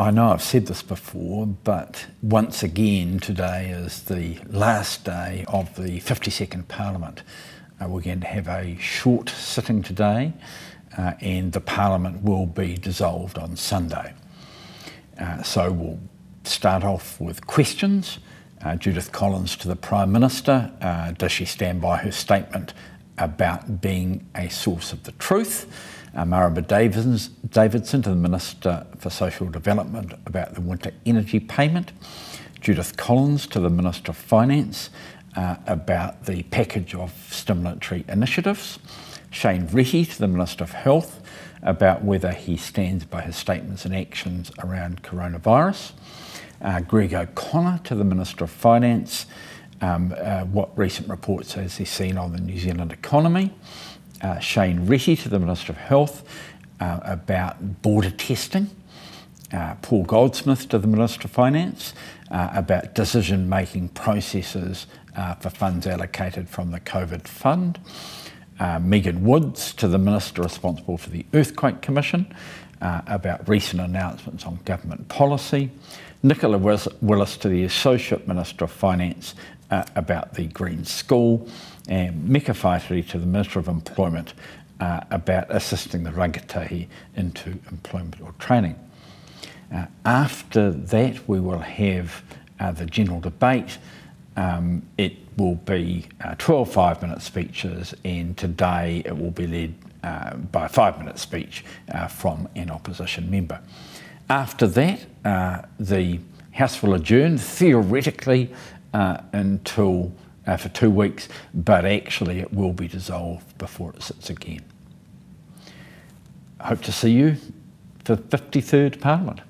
I know I've said this before, but once again, today is the last day of the 52nd Parliament. Uh, we're going to have a short sitting today, uh, and the Parliament will be dissolved on Sunday. Uh, so we'll start off with questions. Uh, Judith Collins to the Prime Minister. Uh, does she stand by her statement about being a source of the truth? Uh, Marama Davidson to the Minister for Social Development about the winter energy payment, Judith Collins to the Minister of Finance uh, about the package of stimulatory initiatives, Shane Reti to the Minister of Health about whether he stands by his statements and actions around coronavirus, uh, Greg O'Connor to the Minister of Finance, um, uh, what recent reports has he seen on the New Zealand economy, uh, Shane Reti to the Minister of Health uh, about border testing, uh, Paul Goldsmith to the Minister of Finance uh, about decision making processes uh, for funds allocated from the COVID fund, uh, Megan Woods to the Minister responsible for the Earthquake Commission about recent announcements on government policy, Nicola Willis to the Associate Minister of Finance about the Green School and Whaitiri to the Minister of Employment uh, about assisting the rangatahi into employment or training. Uh, after that, we will have uh, the general debate. Um, it will be uh, 12 five minute speeches, and today it will be led uh, by a five minute speech uh, from an opposition member. After that, the House will adjourn theoretically until uh, for two weeks, but actually it will be dissolved before it sits again. I hope to see you for 53rd Parliament.